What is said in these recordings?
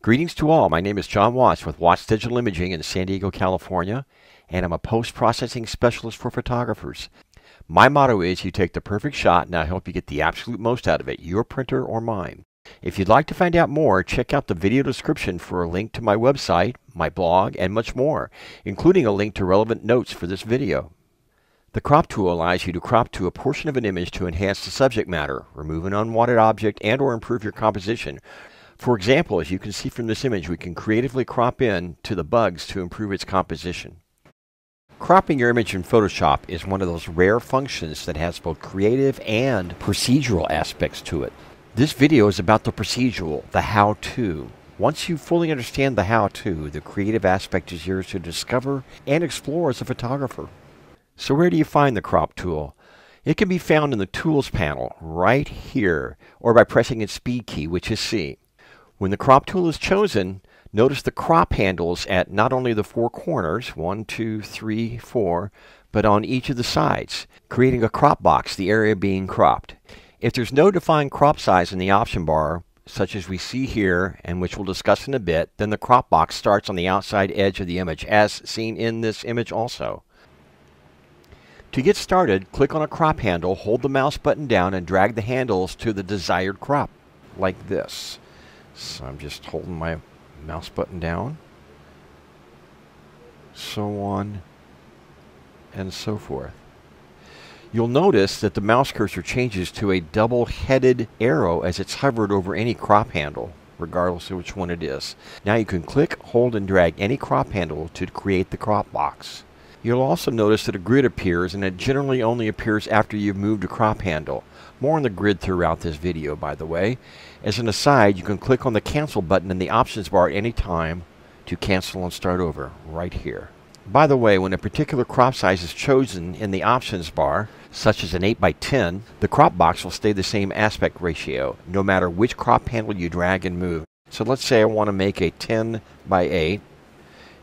Greetings to all. My name is John Watts with Watts Digital Imaging in San Diego, California, and I'm a post processing specialist for photographers. My motto is you take the perfect shot and I help you get the absolute most out of it, your printer or mine. If you'd like to find out more, check out the video description for a link to my website, my blog, and much more, including a link to relevant notes for this video. The crop tool allows you to crop to a portion of an image to enhance the subject matter, remove an unwanted object, and or improve your composition. For example, as you can see from this image, we can creatively crop in to the bugs to improve its composition. Cropping your image in Photoshop is one of those rare functions that has both creative and procedural aspects to it. This video is about the procedural, the how-to. Once you fully understand the how-to, the creative aspect is yours to discover and explore as a photographer. So where do you find the crop tool? It can be found in the Tools panel right here, or by pressing its speed key, which is C. When the crop tool is chosen, notice the crop handles at not only the four corners, one, two, three, four, but on each of the sides, creating a crop box, the area being cropped. If there's no defined crop size in the option bar, such as we see here and which we'll discuss in a bit, then the crop box starts on the outside edge of the image, as seen in this image also. To get started, click on a crop handle, hold the mouse button down, and drag the handles to the desired crop, like this. So I'm just holding my mouse button down, so on and so forth. You'll notice that the mouse cursor changes to a double-headed arrow as it's hovered over any crop handle, regardless of which one it is. Now you can click, hold, and drag any crop handle to create the crop box. You'll also notice that a grid appears and it generally only appears after you've moved a crop handle. More on the grid throughout this video, by the way. As an aside, you can click on the cancel button in the options bar at any time to cancel and start over, right here. By the way, when a particular crop size is chosen in the options bar, such as an 8 by 10, the crop box will stay the same aspect ratio, no matter which crop handle you drag and move. So let's say I want to make a 10 by 8.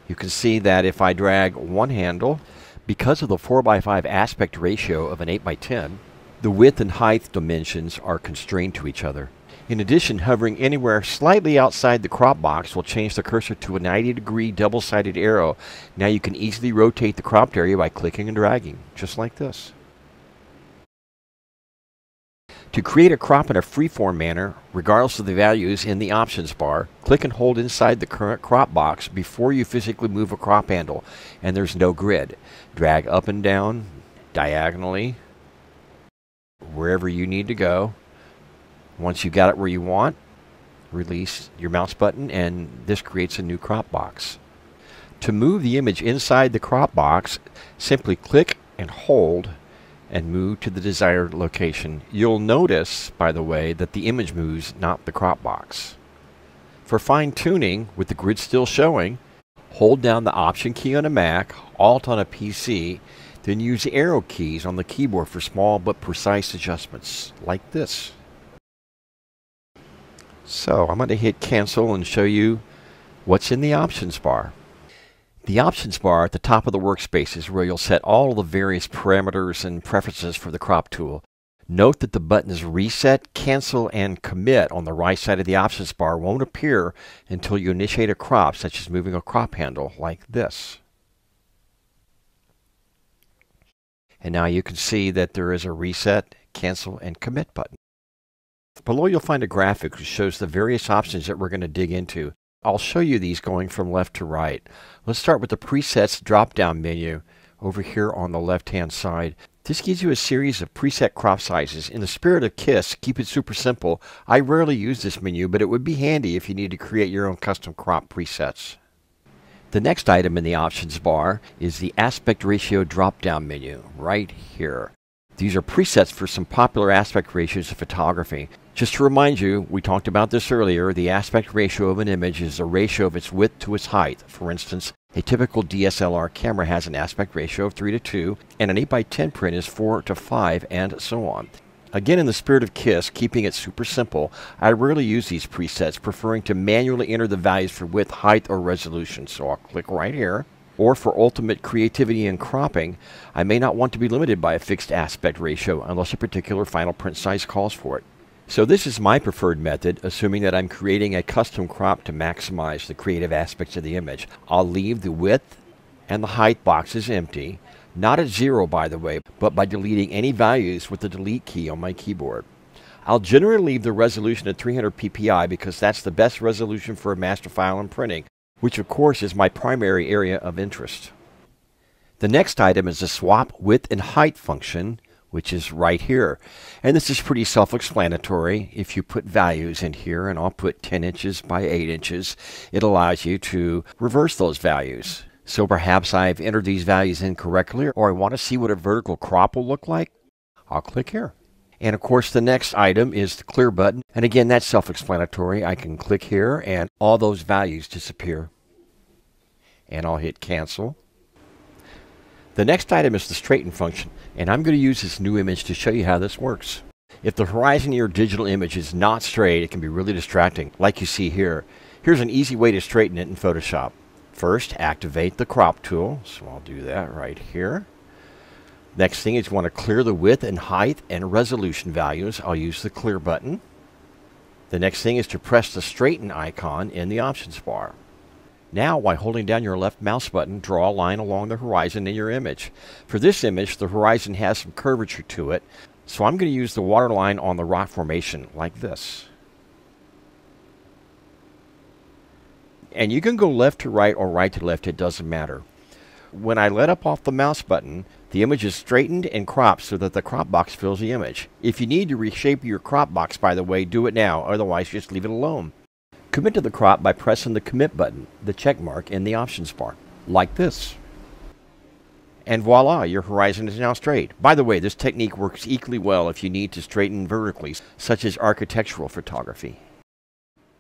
You can see that if I drag one handle, because of the 4 by 5 aspect ratio of an 8 by 10, the width and height dimensions are constrained to each other. In addition, hovering anywhere slightly outside the crop box will change the cursor to a 90 degree double-sided arrow. Now you can easily rotate the cropped area by clicking and dragging, just like this. To create a crop in a freeform manner, regardless of the values in the options bar, click and hold inside the current crop box before you physically move a crop handle, and there's no grid. Drag up and down, diagonally, wherever you need to go, once you've got it where you want, release your mouse button and this creates a new crop box. To move the image inside the crop box, simply click and hold and move to the desired location. You'll notice, by the way, that the image moves, not the crop box. For fine tuning, with the grid still showing, hold down the Option key on a Mac, Alt on a PC, then use the arrow keys on the keyboard for small but precise adjustments, like this. So I'm going to hit cancel and show you what's in the options bar. The options bar at the top of the workspace is where you'll set all the various parameters and preferences for the crop tool. Note that the buttons Reset, Cancel, and Commit on the right side of the options bar won't appear until you initiate a crop, such as moving a crop handle like this. And now you can see that there is a Reset, Cancel, and Commit button. Below you'll find a graphic which shows the various options that we're going to dig into. I'll show you these going from left to right. Let's start with the presets drop-down menu over here on the left-hand side. This gives you a series of preset crop sizes. In the spirit of KISS, keep it super simple. I rarely use this menu, but it would be handy if you need to create your own custom crop presets. The next item in the options bar is the aspect ratio drop-down menu right here. These are presets for some popular aspect ratios of photography. Just to remind you, we talked about this earlier, the aspect ratio of an image is the ratio of its width to its height. For instance, a typical DSLR camera has an aspect ratio of 3 to 2, and an 8x10 print is 4 to 5, and so on. Again, in the spirit of KISS, keeping it super simple, I rarely use these presets, preferring to manually enter the values for width, height, or resolution. So I'll click right here. Or for ultimate creativity in cropping, I may not want to be limited by a fixed aspect ratio unless a particular final print size calls for it. So this is my preferred method, assuming that I'm creating a custom crop to maximize the creative aspects of the image. I'll leave the width and the height boxes empty, not at zero by the way, but by deleting any values with the delete key on my keyboard. I'll generally leave the resolution at 300 ppi because that's the best resolution for a master file in printing, which of course is my primary area of interest. The next item is the swap width and height function, which is right here. And this is pretty self-explanatory. If you put values in here, and I'll put 10 inches by 8 inches, it allows you to reverse those values. So perhaps I've entered these values incorrectly, or I want to see what a vertical crop will look like. I'll click here. And of course, the next item is the clear button. And again, that's self-explanatory. I can click here and all those values disappear. And I'll hit cancel. The next item is the straighten function, and I'm going to use this new image to show you how this works. If the horizon of your digital image is not straight, it can be really distracting, like you see here. Here's an easy way to straighten it in Photoshop. First, activate the crop tool, so I'll do that right here. Next thing is you want to clear the width and height and resolution values. I'll use the clear button. The next thing is to press the straighten icon in the options bar. Now, while holding down your left mouse button, draw a line along the horizon in your image. For this image, the horizon has some curvature to it, so I'm going to use the water line on the rock formation like this. And you can go left to right or right to left, it doesn't matter. When I let up off the mouse button, the image is straightened and cropped so that the crop box fills the image. If you need to reshape your crop box, by the way, do it now, otherwise just leave it alone. Commit to the crop by pressing the commit button, the check mark in the options bar, like this. And voila, your horizon is now straight. By the way, this technique works equally well if you need to straighten vertically, such as architectural photography.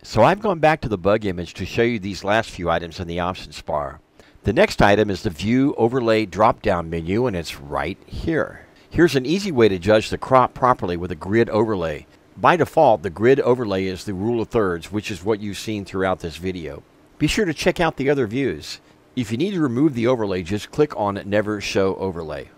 So I've gone back to the bug image to show you these last few items in the options bar. The next item is the View Overlay drop-down menu, and it's right here. Here's an easy way to judge the crop properly with a grid overlay. By default, the grid overlay is the rule of thirds, which is what you've seen throughout this video. Be sure to check out the other views. If you need to remove the overlay, just click on Never Show Overlay.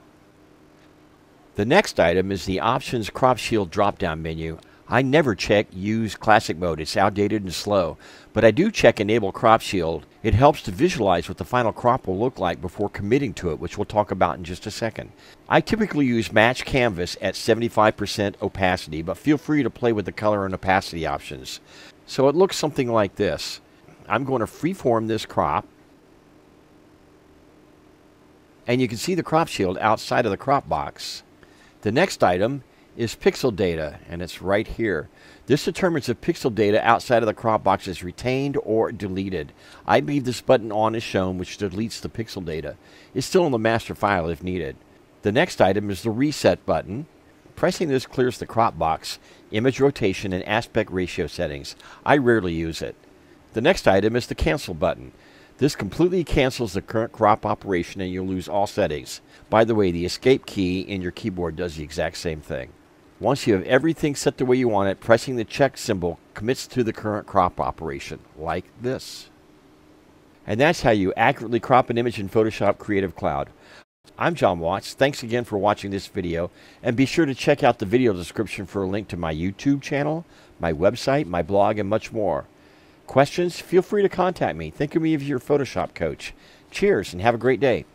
The next item is the Options Crop Shield drop-down menu. I never check Use Classic Mode, it's outdated and slow, but I do check Enable Crop Shield. It helps to visualize what the final crop will look like before committing to it, which we'll talk about in just a second. I typically use Match Canvas at 75% opacity, but feel free to play with the color and opacity options. So it looks something like this. I'm going to freeform this crop, and you can see the crop shield outside of the crop box. The next item is pixel data, and it's right here. This determines if pixel data outside of the crop box is retained or deleted. I leave this button on as shown, which deletes the pixel data. It's still in the master file if needed. The next item is the reset button. Pressing this clears the crop box, image rotation, and aspect ratio settings. I rarely use it. The next item is the cancel button. This completely cancels the current crop operation and you'll lose all settings. By the way, the escape key in your keyboard does the exact same thing. Once you have everything set the way you want it, pressing the check symbol commits to the current crop operation, like this. And that's how you accurately crop an image in Photoshop Creative Cloud. I'm John Watts. Thanks again for watching this video, and be sure to check out the video description for a link to my YouTube channel, my website, my blog, and much more. Questions? Feel free to contact me. Think of me as your Photoshop coach. Cheers, and have a great day.